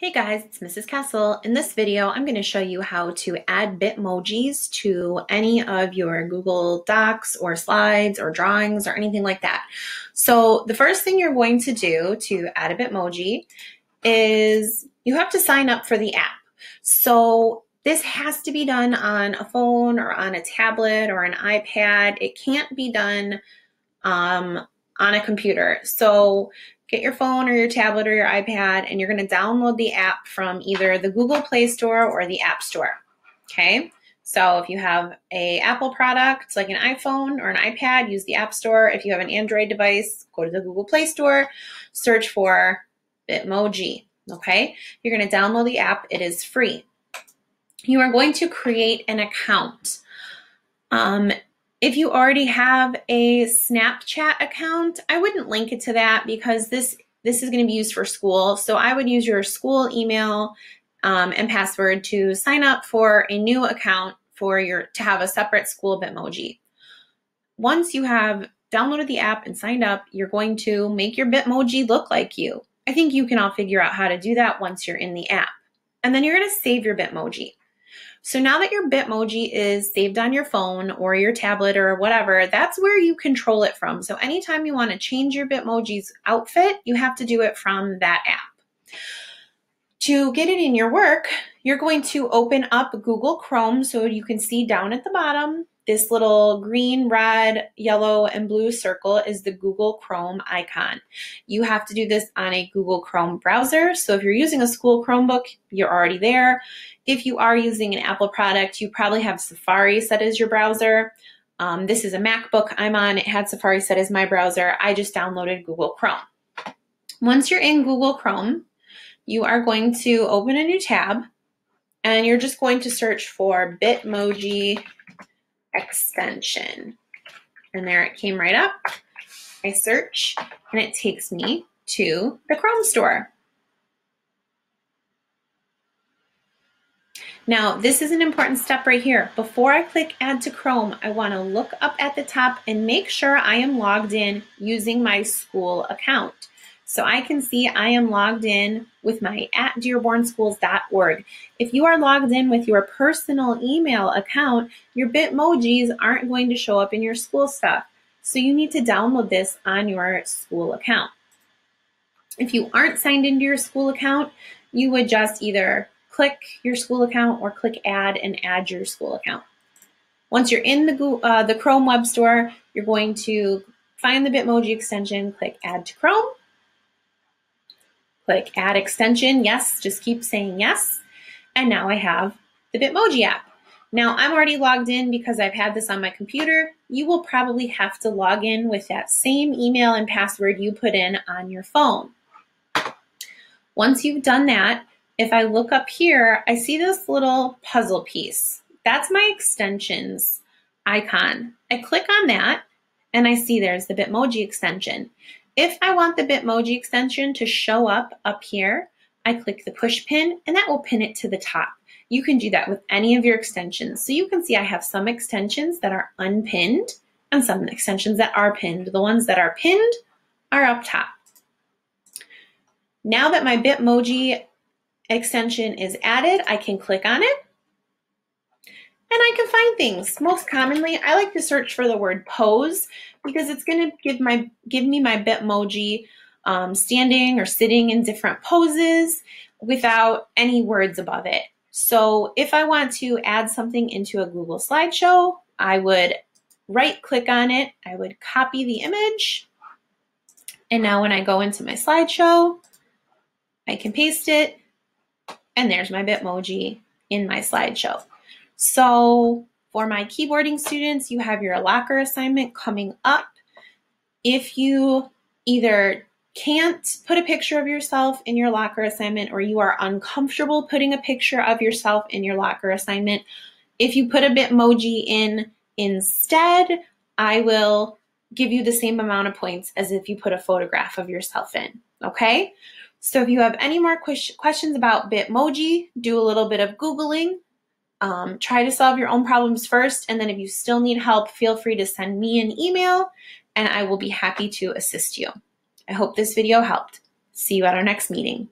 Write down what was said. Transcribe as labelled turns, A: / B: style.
A: Hey guys, it's Mrs. Kessel. In this video, I'm going to show you how to add Bitmojis to any of your Google Docs or slides or drawings or anything like that. So the first thing you're going to do to add a Bitmoji is you have to sign up for the app. So this has to be done on a phone or on a tablet or an iPad. It can't be done um, on a computer. So get your phone or your tablet or your iPad and you're going to download the app from either the Google Play Store or the App Store. Okay? So if you have a Apple product like an iPhone or an iPad, use the App Store. If you have an Android device, go to the Google Play Store, search for Bitmoji. Okay? You're going to download the app. It is free. You are going to create an account. Um, if you already have a Snapchat account, I wouldn't link it to that because this this is going to be used for school. So I would use your school email um, and password to sign up for a new account for your to have a separate school Bitmoji. Once you have downloaded the app and signed up, you're going to make your Bitmoji look like you. I think you can all figure out how to do that once you're in the app. And then you're going to save your Bitmoji. So now that your Bitmoji is saved on your phone or your tablet or whatever, that's where you control it from. So anytime you want to change your Bitmoji's outfit, you have to do it from that app. To get it in your work, you're going to open up Google Chrome so you can see down at the bottom this little green, red, yellow, and blue circle is the Google Chrome icon. You have to do this on a Google Chrome browser. So if you're using a school Chromebook, you're already there. If you are using an Apple product, you probably have Safari set as your browser. Um, this is a MacBook I'm on. It had Safari set as my browser. I just downloaded Google Chrome. Once you're in Google Chrome, you are going to open a new tab and you're just going to search for Bitmoji extension. And there it came right up. I search and it takes me to the Chrome store. Now, this is an important step right here. Before I click add to Chrome, I wanna look up at the top and make sure I am logged in using my school account. So I can see I am logged in with my at dearbornschools.org. If you are logged in with your personal email account, your Bitmojis aren't going to show up in your school stuff. So you need to download this on your school account. If you aren't signed into your school account, you would just either click your school account or click add and add your school account. Once you're in the, uh, the Chrome web store, you're going to find the Bitmoji extension, click add to Chrome, click add extension, yes, just keep saying yes. And now I have the Bitmoji app. Now I'm already logged in because I've had this on my computer. You will probably have to log in with that same email and password you put in on your phone. Once you've done that, if I look up here, I see this little puzzle piece. That's my extensions icon. I click on that and I see there's the Bitmoji extension. If I want the Bitmoji extension to show up up here, I click the push pin and that will pin it to the top. You can do that with any of your extensions. So you can see I have some extensions that are unpinned and some extensions that are pinned. The ones that are pinned are up top. Now that my Bitmoji extension is added, I can click on it and I can find things. Most commonly, I like to search for the word pose because it's going to give my give me my Bitmoji um, standing or sitting in different poses without any words above it. So if I want to add something into a Google slideshow, I would right click on it, I would copy the image, and now when I go into my slideshow, I can paste it, and there's my Bitmoji in my slideshow. So for my keyboarding students, you have your locker assignment coming up. If you either can't put a picture of yourself in your locker assignment or you are uncomfortable putting a picture of yourself in your locker assignment, if you put a Bitmoji in instead, I will give you the same amount of points as if you put a photograph of yourself in. Okay? So if you have any more questions about Bitmoji, do a little bit of Googling. Um, try to solve your own problems first, and then if you still need help, feel free to send me an email and I will be happy to assist you. I hope this video helped. See you at our next meeting.